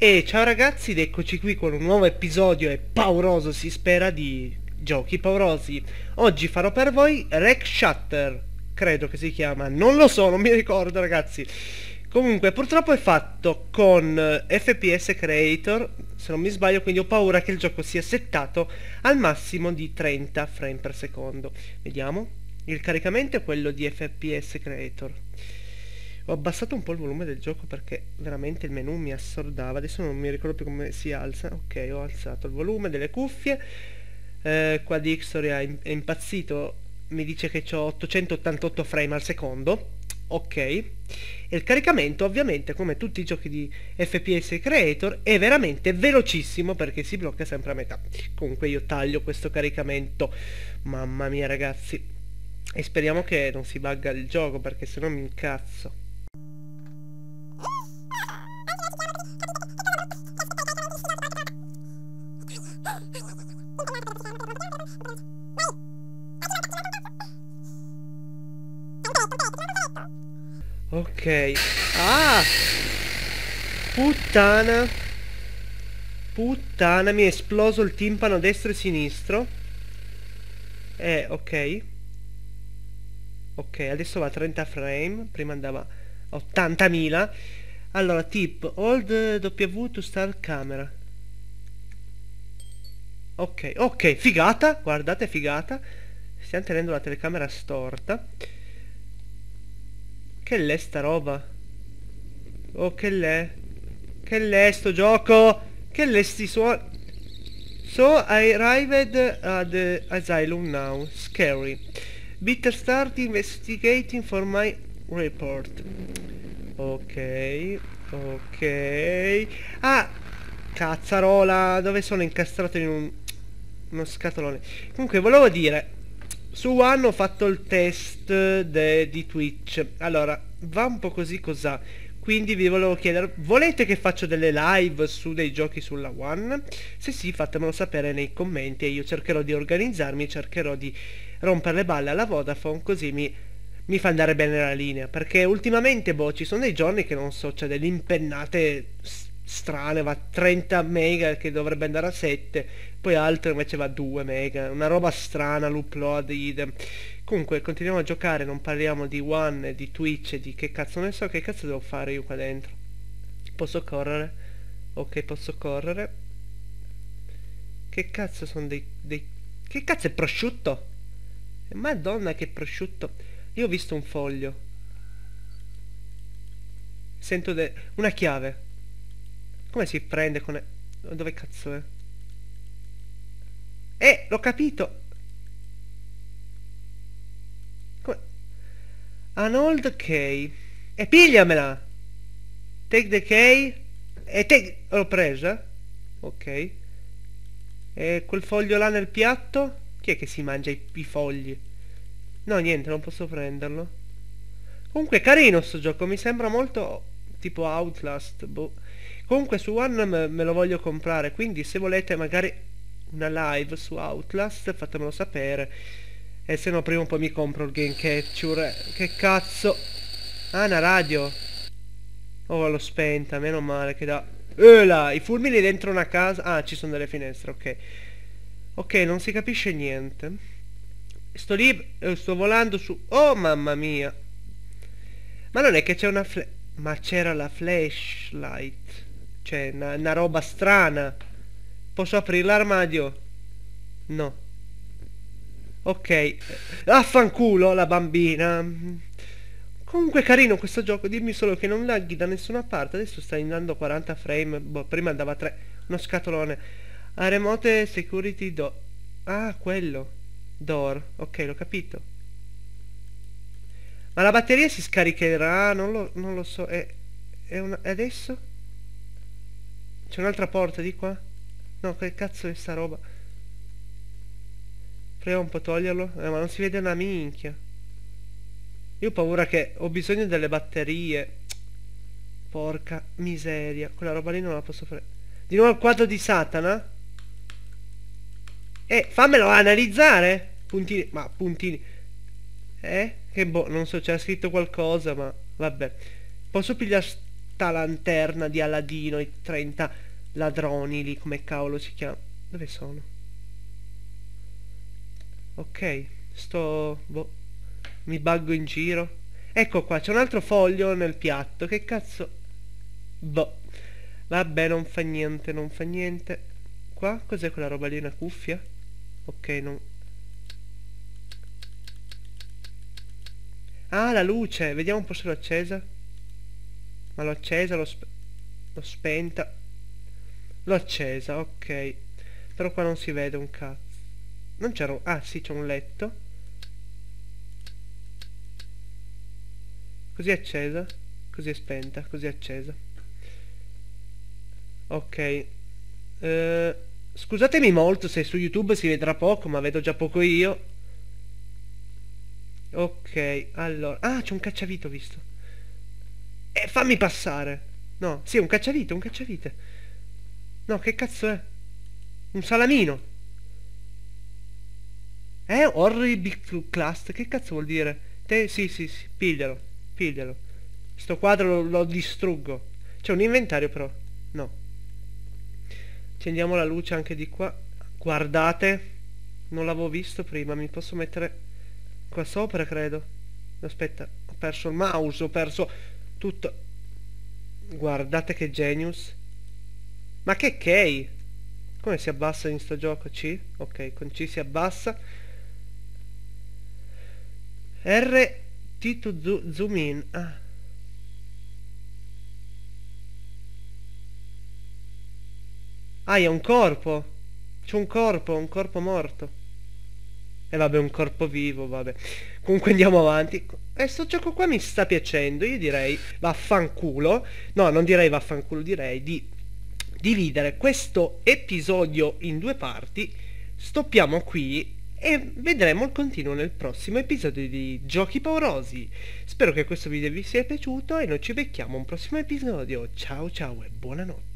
E ciao ragazzi ed eccoci qui con un nuovo episodio e pauroso si spera di giochi paurosi. Oggi farò per voi Rec Shutter, credo che si chiama, non lo so, non mi ricordo ragazzi. Comunque purtroppo è fatto con eh, FPS Creator, se non mi sbaglio, quindi ho paura che il gioco sia settato al massimo di 30 frame per secondo. Vediamo, il caricamento è quello di FPS Creator. Ho abbassato un po' il volume del gioco perché veramente il menu mi assordava. Adesso non mi ricordo più come si alza. Ok, ho alzato il volume delle cuffie. Eh, qua di Xtory è impazzito. Mi dice che ho 888 frame al secondo. Ok. E il caricamento, ovviamente, come tutti i giochi di FPS Creator, è veramente velocissimo perché si blocca sempre a metà. Comunque io taglio questo caricamento. Mamma mia, ragazzi. E speriamo che non si bugga il gioco perché se no mi incazzo. Ok. Ah! Puttana. Puttana, mi è esploso il timpano a destra e sinistro. Eh, ok. Ok, adesso va a 30 frame. Prima andava a 80.000. Allora, tip. Hold W to start camera. Ok, ok, figata. Guardate, figata. Stiamo tenendo la telecamera storta. Che l'è sta roba? Oh, che l'è? Che l'è sto gioco? Che l'è sti suoni? So, I arrived at the asylum now. Scary. Bitter start investigating for my report. Ok, ok. Ah, cazzarola, dove sono incastrato in un, uno scatolone. Comunque, volevo dire, su One ho fatto il test di Twitch. Allora, va un po' così cos'ha. Quindi vi volevo chiedere, volete che faccio delle live su dei giochi sulla One? Se sì, fatemelo sapere nei commenti e io cercherò di organizzarmi, cercherò di rompere le balle alla Vodafone, così mi, mi fa andare bene la linea. Perché ultimamente, boh, ci sono dei giorni che non so, c'è delle impennate strane, va a 30 mega che dovrebbe andare a 7, poi altro invece va a 2 mega, una roba strana, l'upload, idem. Comunque continuiamo a giocare, non parliamo di One, di Twitch, di che cazzo ne so, che cazzo devo fare io qua dentro. Posso correre? Ok, posso correre. Che cazzo sono dei, dei... Che cazzo è prosciutto? Madonna che prosciutto. Io ho visto un foglio. Sento de... una chiave. Come si prende con... Dove cazzo è? Eh, l'ho capito! Come? An old key. E pigliamela! Take the key. E take... L'ho presa? Ok. E quel foglio là nel piatto? Chi è che si mangia i, i fogli? No, niente, non posso prenderlo. Comunque carino sto gioco, mi sembra molto tipo Outlast, boh. Comunque su One me lo voglio comprare, quindi se volete magari una live su Outlast fatemelo sapere. E se no prima un po' mi compro il Game Capture. Che cazzo? Ah, una radio. Oh, l'ho spenta, meno male che da... Eh là, i fulmini dentro una casa... Ah, ci sono delle finestre, ok. Ok, non si capisce niente. Sto lì, eh, sto volando su... Oh, mamma mia. Ma non è che c'è una fle... Ma c'era la flashlight. Cioè, una, una roba strana. Posso aprire l'armadio? No. Ok. Affanculo la bambina. Comunque carino questo gioco, dimmi solo che non laghi da nessuna parte. Adesso sta andando a 40 frame. Boh, prima andava a 3. Uno scatolone. A remote security door. Ah, quello. Door. Ok, l'ho capito. Ma la batteria si scaricherà? Non lo, non lo so. È, è una, adesso? C'è un'altra porta di qua? No, che cazzo è sta roba? Proviamo un po' a toglierlo. Eh, ma non si vede una minchia. Io ho paura che ho bisogno delle batterie. Porca miseria. Quella roba lì non la posso fare. Di nuovo il quadro di Satana? Eh, fammelo analizzare. Puntini. Ma puntini. Eh? Che boh, non so, c'era scritto qualcosa, ma vabbè. Posso pigliare sta lanterna di Aladino, i 30 ladroni lì, come cavolo si chiama. Dove sono? Ok, sto... boh, mi buggo in giro. Ecco qua, c'è un altro foglio nel piatto, che cazzo... Boh, vabbè, non fa niente, non fa niente. Qua, cos'è quella roba lì, una cuffia? Ok, non... Ah, la luce, vediamo un po' se l'ho accesa. Ma l'ho accesa, l'ho sp spenta. L'ho accesa, ok. Però qua non si vede un cazzo. Non c'era un... Ah, sì, c'è un letto. Così è accesa. Così è spenta. Così è accesa. Ok. Uh, scusatemi molto se su YouTube si vedrà poco, ma vedo già poco io. Ok, allora... Ah, c'è un cacciavito, visto. Eh, fammi passare. No, sì, un cacciavite, un cacciavite. No, che cazzo è? Un salamino. Eh, Class, che cazzo vuol dire? Te, sì, sì, sì, piglialo, piglialo. Sto quadro lo, lo distruggo. C'è un inventario però. No. Accendiamo la luce anche di qua. Guardate. Non l'avevo visto prima, mi posso mettere qua sopra, credo. Aspetta, ho perso il mouse, ho perso tutto. Guardate che genius. Ma che key? Come si abbassa in sto gioco? C? Ok, con C si abbassa. R T to zoom in. Ah. Ah, è un corpo. C'è un corpo, un corpo morto. E vabbè, un corpo vivo, vabbè. Comunque andiamo avanti. E sto gioco qua mi sta piacendo. Io direi vaffanculo. No, non direi vaffanculo, direi di dividere questo episodio in due parti. Stoppiamo qui e vedremo il continuo nel prossimo episodio di Giochi Paurosi. Spero che questo video vi sia piaciuto e noi ci becchiamo un prossimo episodio. Ciao ciao e buonanotte.